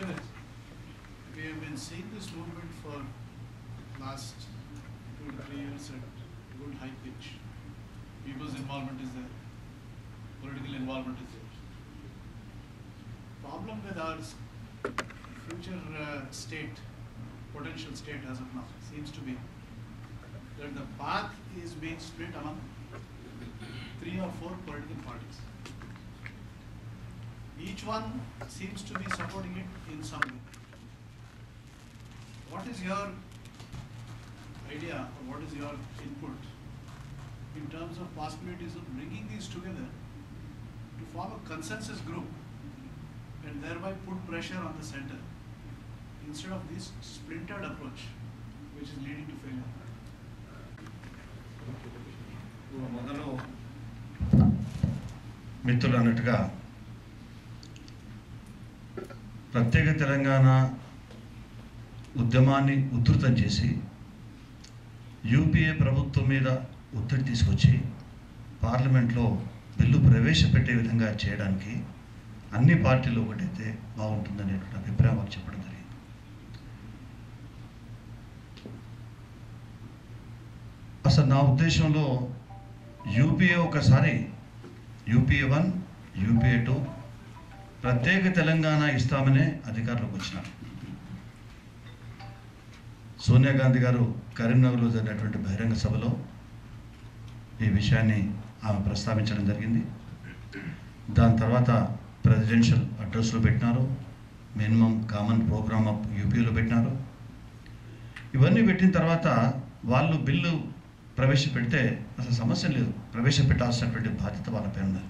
is, we have been seeing this movement for last two to three years at good high pitch. People's involvement is there, political involvement is there. Problem with our future uh, state, potential state as of now, seems to be that the path is being split among three or four political parties. Each one seems to be supporting it in some way. What is your idea or what is your input in terms of possibilities of bringing these together to form a consensus group and thereby put pressure on the center instead of this splintered approach which is leading to failure? మొదలు మిత్రులు అన్నట్టుగా ప్రత్యేక తెలంగాణ ఉద్యమాన్ని ఉధృతం చేసి UPA ప్రభుత్వం మీద ఒత్తిడి తీసుకొచ్చి పార్లమెంట్లో బిల్లు ప్రవేశపెట్టే విధంగా చేయడానికి అన్ని పార్టీలు ఒకటైతే బాగుంటుందనేటువంటి అభిప్రాయం వారు చెప్పడం జరిగింది. అసలు నా ఉద్దేశంలో యూపీఏ ఒకసారి యూపీఏ వన్ యూపీఏ టూ ప్రత్యేక తెలంగాణ ఇస్తామనే అధికారులకు వచ్చినారు సోనియా గాంధీ గారు కరీంనగర్లో జరిగినటువంటి బహిరంగ సభలో ఈ విషయాన్ని ఆమె ప్రస్తావించడం జరిగింది. దాని తర్వాత ప్రెసిడెన్షియల్ అడ్రస్లో పెట్టినారు. మినిమం కామన్ ప్రోగ్రామ్ ఆఫ్ యూపీలో పెట్టినారు. ఇవన్నీ పెట్టిన తర్వాత వాళ్ళు బిల్లు ప్రవేశపెడితే అసలు సమస్య లేదు. ప్రవేశపెట్టాల్సినటువంటి బాధ్యత వాళ్ళపై ఉన్నారు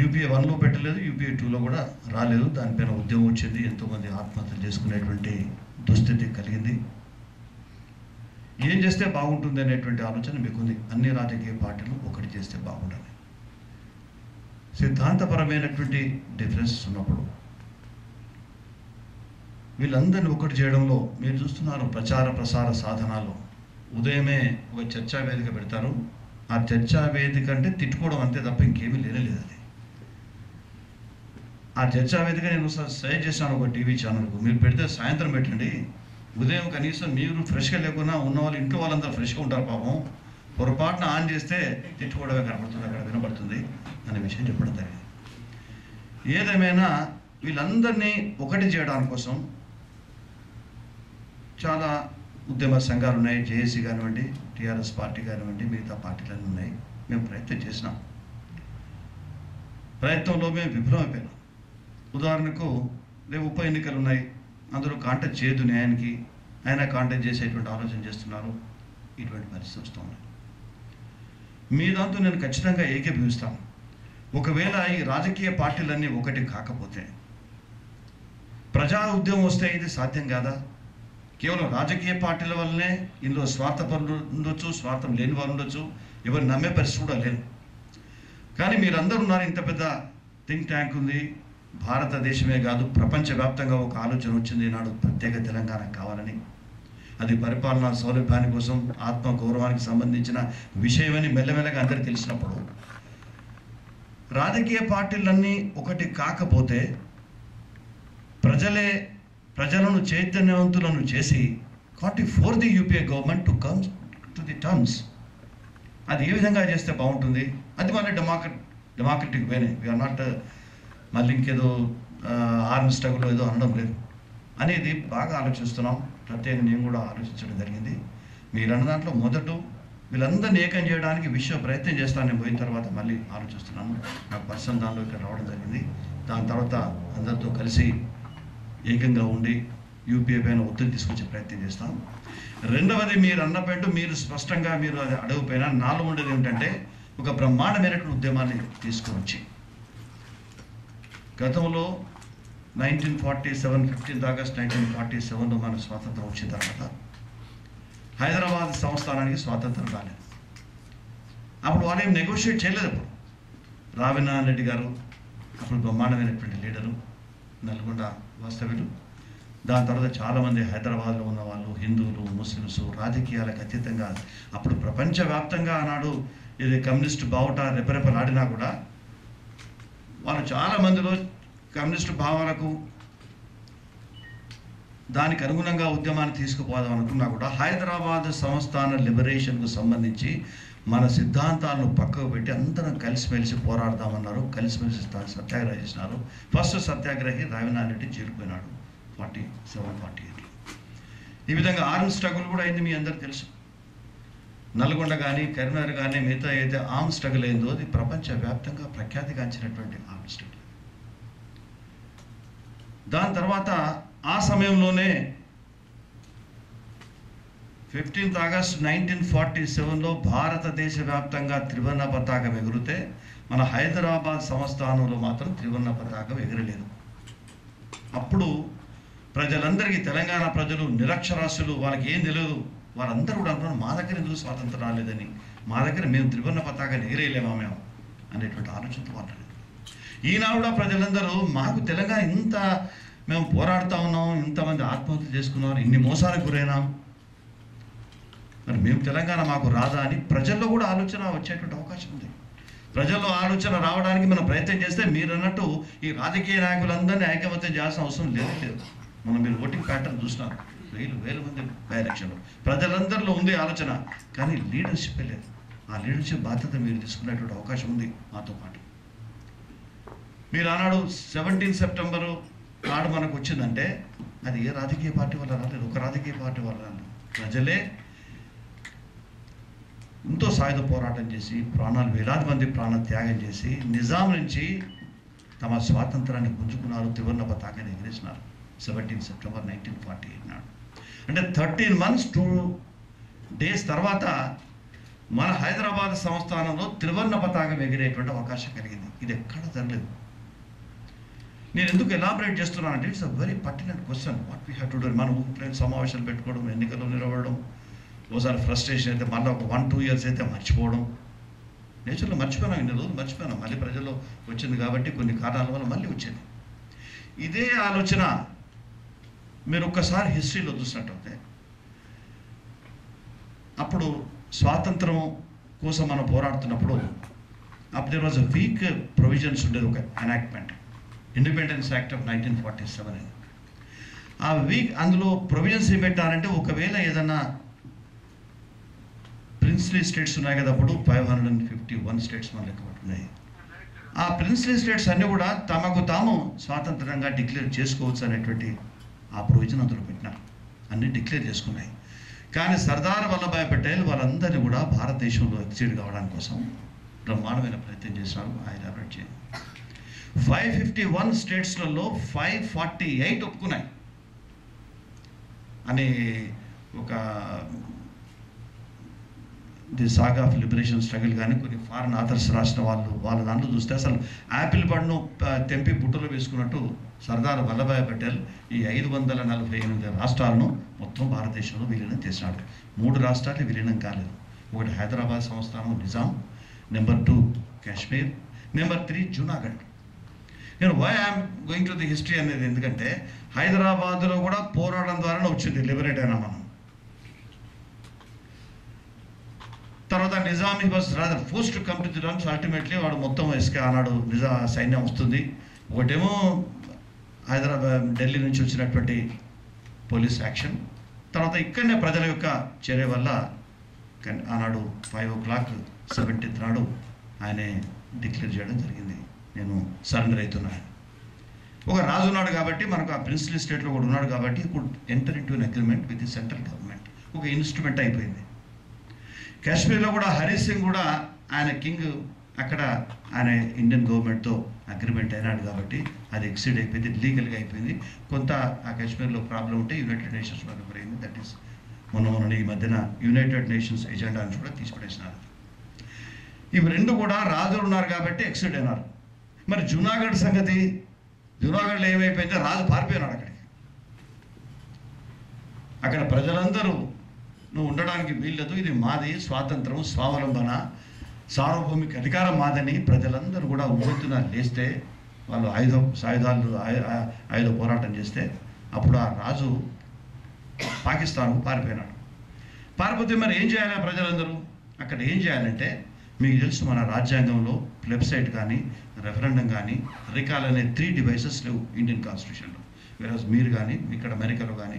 యూపీఏ వన్లో పెట్టలేదు యూపీఏ టూలో కూడా రాలేదు. దానిపైన ఉద్యమం వచ్చింది. ఎంతోమంది ఆత్మహత్యలు చేసుకునేటువంటి దుస్థితి కలిగింది. ఏం చేస్తే బాగుంటుంది అనేటువంటి ఆలోచన మీకుంది. అన్ని రాజకీయ పార్టీలు ఒకటి చేస్తే బాగుండాలి. సిద్ధాంతపరమైనటువంటి డిఫరెన్స్ ఉన్నప్పుడు వీళ్ళందరినీ ఒకటి చేయడంలో మీరు చూస్తున్నారు ప్రచార ప్రసార సాధనాలు. ఉదయమే ఒక చర్చా వేదిక పెడతారు. ఆ చర్చా వేదిక అంటే తిట్టుకోవడం అంతే తప్ప ఇంకేమీ లేనలేదు అది ఆ చర్చా వేదిక నేను సజెస్ట్ చేశాను ఒక టీవీ ఛానల్కు. మీరు పెడితే సాయంత్రం పెట్టండి. ఉదయం కనీసం మీరు ఫ్రెష్గా లేకున్నా ఉన్న వాళ్ళు ఇంట్లో వాళ్ళందరూ ఫ్రెష్గా ఉంటారు పాపం. పొరపాటున ఆన్ చేస్తే తిట్టుకోవడమే కనబడుతుంది అక్కడ వినబడుతుంది అనే విషయం చెప్పడం జరిగింది. ఏదేమైనా వీళ్ళందరినీ ఒకటి చేయడానికి కోసం చాలా ఉద్యమ సంఘాలు ఉన్నాయి. జేఏసీ కానివ్వండి టీఆర్ఎస్ పార్టీ కానివ్వండి మిగతా పార్టీలన్నీ ఉన్నాయి. మేము ప్రయత్నం చేసినాం. ప్రయత్నంలో మేము విఫలమైపోయినాం. ఉదాహరణకు రేపు ఉప ఎన్నికలు ఉన్నాయి అందరూ కాంటాక్ట్ చేయదు న్యాయానికి. ఆయన కాంటాక్ట్ చేసేటువంటి ఆలోచన చేస్తున్నారు. ఇటువంటి పరిస్థితి వస్తుంది మీ దాంతో నేను ఖచ్చితంగా ఏకీభవిస్తాను. ఒకవేళ ఈ రాజకీయ పార్టీలన్నీ ఒకటి కాకపోతే ప్రజా ఉద్యమం వస్తే ఇది సాధ్యం కాదా? కేవలం రాజకీయ పార్టీల వల్లనే ఇందులో స్వార్థపరులు ఉండొచ్చు స్వార్థం లేని వారు ఉండొచ్చు. ఎవరు నమ్మే పరిస్థితి కూడా లేదు. కానీ మీరందరూ ఉన్నారు. ఇంత పెద్ద థింక్ ట్యాంక్ ఉంది. భారతదేశమే కాదు ప్రపంచవ్యాప్తంగా ఒక ఆలోచన వచ్చింది ఈనాడు. ప్రత్యేక తెలంగాణ కావాలని. అది పరిపాలనా సౌలభ్యాని కోసం ఆత్మ గౌరవానికి సంబంధించిన విషయమని మెల్లమెల్లగా అందరికీ తెలిసినప్పుడు. రాజకీయ పార్టీలన్నీ ఒకటి కాకపోతే ప్రజలే ప్రజలను చైతన్యవంతులను చేసి కాంటి four the UPA government to come to the terms. అది ఏ విధంగా చేస్తే బాగుంటుంది? అది మన డెమోక్రట్ డెమోక్రటిక్ వేనే. వీఆర్ నాట్ మళ్ళీ ఇంకేదో ఆర్మీ స్ట్రగుల్ ఏదో అనడం లేదు. అనేది బాగా ఆలోచిస్తున్నాం. ప్రత్యేకంగా నేను కూడా ఆలోచించడం జరిగింది. మీరన్న దాంట్లో మొదట వీళ్ళందరినీ ఏకం చేయడానికి విశ్వ ప్రయత్నం చేస్తాను నేను పోయిన తర్వాత మళ్ళీ ఆలోచిస్తున్నాను నాకు పర్సనల్ దానిలో ఇక్కడ రావడం జరిగింది. దాని తర్వాత అందరితో కలిసి ఏకంగా ఉండి యూపీఏ పైన ఒత్తిడి తీసుకొచ్చే ప్రయత్నం చేస్తాం. రెండవది మీరు అన్నపెట్టు మీరు స్పష్టంగా మీరు అది అడగపోయినా నాలో ఉండేది ఏంటంటే ఒక బ్రహ్మాండమైనటువంటి ఉద్యమాన్ని తీసుకొని వచ్చి గతంలో nineteen forty seven fifteenth August nineteen forty సెవెన్లో మనకు స్వాతంత్రం వచ్చిన తర్వాత హైదరాబాద్ సంస్థానానికి స్వాతంత్రం రాలేదు. అప్పుడు వాళ్ళు ఏం నెగోషియేట్ చేయలేదు అప్పుడు. రావినారాయణ రెడ్డి గారు అప్పుడు బ్రహ్మాండమైనటువంటి లీడరు నల్గొండ వాస్తవ్యులు. దాని తర్వాత చాలామంది హైదరాబాద్లో ఉన్న వాళ్ళు హిందువులు ముస్లిమ్స్ రాజకీయాలకు అతీతంగా అప్పుడు ప్రపంచవ్యాప్తంగా ఆనాడు ఇది కమ్యూనిస్ట్ బావుట రెపరెపలాడినా కూడా వాళ్ళు చాలా మందిలో కమ్యూనిస్టు భావనకు దానికి అనుగుణంగా ఉద్యమాన్ని తీసుకుపోదాం అనుకున్నా కూడా హైదరాబాద్ సంస్థాన లిబరేషన్కు సంబంధించి మన సిద్ధాంతాలను పక్కకు పెట్టి అందరం కలిసిమెలిసి పోరాడదామన్నారు కలిసిమెలిసి సత్యాగ్రహం చేసినారు ఫస్ట్ సత్యాగ్రహి రావినారెడ్డి చేరిపోయినాడు ఫార్టీ సెవెన్ ఫార్టీ ఎయిట్లో ఈ విధంగా ఆర్మ్ స్ట్రగుల్ కూడా అయింది మీ అందరికి తెలుసు. నల్గొండ కానీ కరీంనగర్ కానీ మిగతా ఏదైతే ఆర్మ్ స్ట్రగుల్ అయిందో అది ప్రపంచవ్యాప్తంగా ప్రఖ్యాతిగాంచినటువంటి ఆర్మ్ స్ట్రగుల్. దాని తర్వాత ఆ సమయంలోనే ఫిఫ్టీన్త్ ఆగస్ట్ నైన్టీన్ ఫార్టీ సెవెన్లో భారతదేశ వ్యాప్తంగా త్రివర్ణ పతాకం ఎగురితే మన హైదరాబాద్ సంస్థానంలో మాత్రం త్రివర్ణ పతాకం ఎగరలేదు. అప్పుడు ప్రజలందరికీ తెలంగాణ ప్రజలు నిరక్షరాస్యులు వాళ్ళకి ఏం తెలియదు వారందరూ కూడా అనుకున్నారు మా దగ్గర ఎందుకు స్వాతంత్రం రాలేదని? మా దగ్గర మేము త్రివర్ణ పతాకాన్ని ఎగిరేయలేమా మేము? అనేటువంటి ఆలోచనతో మాట్లాడారు. ఈనాడు కూడా ప్రజలందరూ మాకు తెలంగాణ ఇంత మేము పోరాడుతూ ఉన్నాం ఇంతమంది ఆత్మహత్య చేసుకున్నారు ఇన్ని మోసాలకు గురైనాం. మరి మేము తెలంగాణ మాకు రాదా? అని ప్రజల్లో కూడా ఆలోచన వచ్చేటువంటి అవకాశం ఉంది. ప్రజల్లో ఆలోచన రావడానికి మనం ప్రయత్నం చేస్తే మీరు అన్నట్టు ఈ రాజకీయ నాయకులందరినీ ఐకమత్యం చేయాల్సిన అవసరం లేదు. లేదు. మనం మీరు ఓటింగ్ ప్యాటర్న్ చూసినారు. వేలు వేల మంది బై ప్రజలందరిలో ఉంది ఆలోచన కానీ లీడర్షిప్ లేదు. ఆ లీడర్షిప్ బాధ్యత మీరు తీసుకునేటువంటి అవకాశం ఉంది మాతో పాటు. మీరు ఆనాడు సెవెంటీన్ సెప్టెంబరు నాడు మనకు వచ్చిందంటే అది ఏ రాజకీయ పార్టీ వల్ల రాలేదు ఒక రాజకీయ పార్టీ వల్ల రాలేదు. ప్రజలే ఎంతో సాయుధ పోరాటం చేసి ప్రాణాలు వేలాది మంది ప్రాణ త్యాగం చేసి నిజాం నుంచి తమ స్వాతంత్రాన్ని పుంజుకున్నారు త్రివర్ణ పతాకాన్ని ఎగిరేసినారు. Seventeen September nineteen forty eight నాడు. అంటే థర్టీన్ మంత్స్ టూ డేస్ తర్వాత మన హైదరాబాద్ సంస్థానంలో త్రివర్ణ పతాకం ఎగిరేటువంటి అవకాశం కలిగింది. ఇది ఎక్కడ జరగలేదు. నేను ఎందుకు ఎలాబరేట్ చేస్తున్నానంటే it's a very pertinent question what we have to do మనం ఊపిరి సమావేశాలు పెట్టుకోవడం ఎన్నికల్లో నిలబడడం ఓసారి ఫ్రస్ట్రేషన్ అయితే మళ్ళీ ఒక వన్ టూ ఇయర్స్ అయితే మర్చిపోవడం. నేచర్లో మర్చిపోయినాం ఇన్ని రోజులు మర్చిపోయినాం. మళ్ళీ ప్రజల్లో వచ్చింది కాబట్టి కొన్ని కారణాల వల్ల మళ్ళీ వచ్చింది. ఇదే ఆలోచన మీరు ఒక్కసారి హిస్టరీలో చూసినట్టయితే అప్పుడు స్వాతంత్రం కోసం మనం పోరాడుతున్నప్పుడు అప్పుడు there was a weak provisions ఉండేది ఒక enactment independence act of nineteen forty seven అని. ఆ వీక్ అందులో ప్రొవిజన్స్ ఏం పెట్టారంటే ఒకవేళ ఏదన్నా ప్రిన్స్లీ స్టేట్స్ ఉన్నాయి కదా అప్పుడు five hundred and fifty one states మన లెక్క పట్టున్నాయి. ఆ ప్రిన్స్లీ స్టేట్స్ అన్నీ కూడా తమకు తాము స్వాతంత్రంగా డిక్లేర్ చేసుకోవచ్చు అనేటువంటి ఆ ప్రొవిజన్ అందులో పెట్టినారు. అన్నీ డిక్లేర్ చేసుకున్నాయి. కానీ సర్దార్ వల్లభాయ్ పటేల్ వాళ్ళందరినీ కూడా భారతదేశంలో ఎక్సైడ్ కావడానికి కోసం బ్రహ్మాండమైన ప్రయత్నం చేశారు. ఆయన ఎవరెట్ చేయండి ఫైవ్ ఫిఫ్టీ వన్ స్టేట్స్లలో ఫైవ్ ఫార్టీ ఎయిట్ ఒప్పుకున్నాయి. అని ఒక the saga of liberation struggle కానీ కొన్ని ఫారెన్ ఆథర్స్ రాసిన వాళ్ళు వాళ్ళ దాంట్లో చూస్తే అసలు యాపిల్ పండును తెంపి బుట్టలో వేసుకున్నట్టు సర్దార్ వల్లభాయ్ పటేల్ ఈ ఐదు వందల నలభై ఎనిమిది రాష్ట్రాలను మొత్తం భారతదేశంలో విలీనం చేసినాడు. మూడు రాష్ట్రాలు విలీనం కాలేదు. ఒకటి హైదరాబాద్ సంస్థానం Nizam. Number two Kashmir. Number three Junagadh. నేను why I'm going to the history అనేది ఎందుకంటే హైదరాబాద్లో కూడా పోరాటం ద్వారానే వచ్చింది లిబరేట్ అయినా మనం. తర్వాత Nizam he was rather forced to come to the runs ultimately వాడు మొత్తం ఎస్కే ఆనాడు నిజా సైన్యం వస్తుంది. ఒకటేమో హైదరాబాద్ ఢిల్లీ నుంచి వచ్చినటువంటి పోలీస్ యాక్షన్. తర్వాత ఇక్కడనే ప్రజల యొక్క చర్య వల్ల ఆనాడు ఫైవ్ ఓ క్లాక్ సెవెంటీన్త్ నాడు ఆయనే డిక్లేర్ చేయడం జరిగింది. నేను సరెండర్ అవుతున్నాను ఒక రాజు ఉన్నాడు కాబట్టి మనకు ఆ ప్రిన్సిపల్ స్టేట్లో కూడా ఉన్నాడు కాబట్టి could enter in to agreement with the central government ఒక ఇన్స్ట్రుమెంట్ అయిపోయింది. కాశ్మీర్లో కూడా హరి సింగ్ కూడా ఆయన కింగ్ అక్కడ ఆయన ఇండియన్ గవర్నమెంట్తో అగ్రిమెంట్ అయినాడు కాబట్టి అది ఎక్సిడ్ అయిపోయింది లీగల్గా అయిపోయింది. కొంత ఆ కాశ్మీర్లో ప్రాబ్లం ఉంటే యునైటెడ్ నేషన్స్ మెంబర్ అయింది దట్ ఈస్ మొన్న మొన్న ఈ మధ్యన యునైటెడ్ నేషన్స్ ఎజెండాని కూడా తీసుకుపడేసినారు ఇవి రెండు కూడా రాజులు ఉన్నారు కాబట్టి ఎక్సిడ్ అయినారు. మరి జూనాగఢ్ సంగతి జూనాగఢ్లో ఏమైపోయిందో రాజు పారిపోయినాడు అక్కడికి. అక్కడ ప్రజలందరూ నువ్వు ఉండడానికి వీల్లేదు ఇది మాది స్వాతంత్రం స్వావలంబన సార్వభౌమిక అధికారం మాదని ప్రజలందరూ కూడా ఉవ్వెత్తున లేస్తే వాళ్ళు ఆయుధ సాయుధాలు ఆయుధ పోరాటం చేస్తే అప్పుడు ఆ రాజు పాకిస్తాన్కు పారిపోయినాడు. పారిపోతే మరి ఏం చేయాలి ప్రజలందరూ? అక్కడ ఏం చేయాలంటే మీకు తెలుసు మన రాజ్యాంగంలో వెబ్సైట్ కానీ రెఫరెండం కానీ రికాల్ అనే త్రీ డివైసెస్ లేవు ఇండియన్ కాన్స్టిట్యూషన్లో వేరే మీరు కానీ ఇక్కడ అమెరికాలో కానీ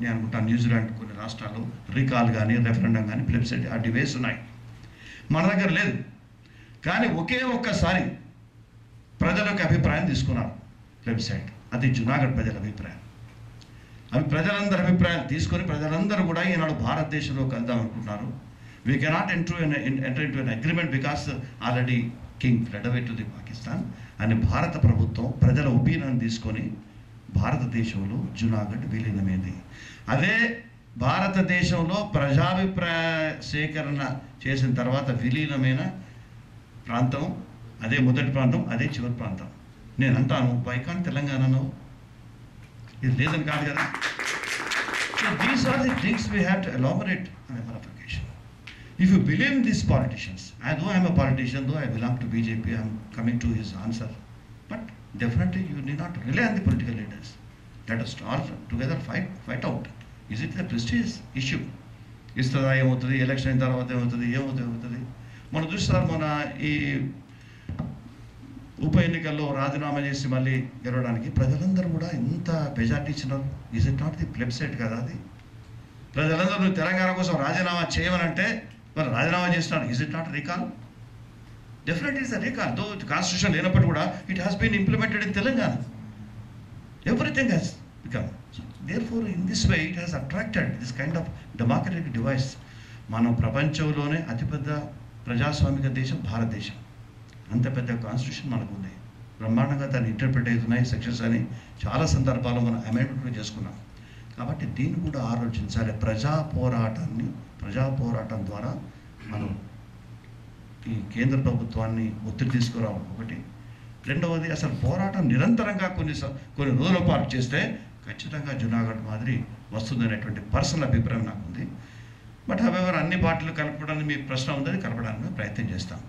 నేను అనుకుంటాను న్యూజిలాండ్ కొన్ని రాష్ట్రాల్లో రికాల్ కానీ రెఫరెండం కానీ వెబ్సైట్ ఆ డివైస్ ఉన్నాయి. మన దగ్గర లేదు. కానీ ఒకే ఒక్కసారి ప్రజలకు అభిప్రాయం తీసుకున్నారు. వెబ్సైట్ అది జునాగఢ్ ప్రజల అభిప్రాయం. అవి ప్రజలందరి అభిప్రాయాలు తీసుకొని ప్రజలందరూ కూడా ఈనాడు భారతదేశంలోకి వెళ్దాం అనుకుంటున్నారు. We cannot enter enter in an agreement because already king fled away to the Pakistan అని భారత ప్రభుత్వం ప్రజల ఒపీనియన్ తీసుకొని భారతదేశంలో జునాగఢ్ విలీనమైంది అదే భారతదేశంలో ప్రజాభిప్రాయ సేకరణ చేసిన తర్వాత విలీనమైన ప్రాంతం అదే మొదటి ప్రాంతం అదే చివరి ప్రాంతం. నేను అంటాను బైకాన్ తెలంగాణలో. ఇది లేదని కాదు కదా. These are the things we have to elaborate అనే మరొకేషన్ if you believe this these politicians I though I'm a politician though I belong to BJP I'm coming to his answer but definitely you need not rely on the political leaders let us all together fight fight out is it the prestige issue ఇస్తుందా ఏమవుతుంది? Election అయిన తర్వాత ఏమవుతుంది? ఏమవుతుంది? ఏమవుతుంది? మనం చూస్తారు మన ఈ ఉప ఎన్నికల్లో రాజీనామా చేసి మళ్ళీ గెలవడానికి ప్రజలందరూ కూడా ఎంత మెజార్టీ ఇచ్చినారు. Is it not the website కదా అది? ప్రజలందరూ నువ్వు తెలంగాణ కోసం రాజీనామా చేయమనంటే మరి రాజీనామా చేస్తున్నారు is it not recall definite is the recall though constitution లేనప్పటికీ కూడా it has been implemented in Telangana everything has become. So, for in this way, it has attracted this kind of democratic device మనం ప్రపంచంలోనే అతిపెద్ద ప్రజాస్వామిక దేశం భారతదేశం. అంత పెద్ద కాన్స్టిట్యూషన్ మనకు ఉంది. బ్రహ్మాండంగా దాన్ని ఇంటర్ప్రిట్ అవుతున్నాయి సక్సెస్ అని చాలా సందర్భాల్లో మనం అమెండ్మెంట్లు చేసుకున్నాం. కాబట్టి దీన్ని కూడా ఆలోచించాలి. ప్రజా పోరాటాన్ని ప్రజా పోరాటం ద్వారా మనం ఈ కేంద్ర ప్రభుత్వాన్ని ఒత్తిడి తీసుకురావడం ఒకటి. రెండవది అసలు పోరాటం నిరంతరంగా కొన్ని స- కొన్ని రోజుల పాటు చేస్తే ఖచ్చితంగా జునాగఢ్ మాదిరి వస్తుందనేటువంటి పర్సనల్ అభిప్రాయం నాకు ఉంది బట్ హవెవర్ అన్ని పార్టీలు కలపడానికి మీ ప్రశ్న ఉందని కలపడానికి ప్రయత్నం చేస్తాం.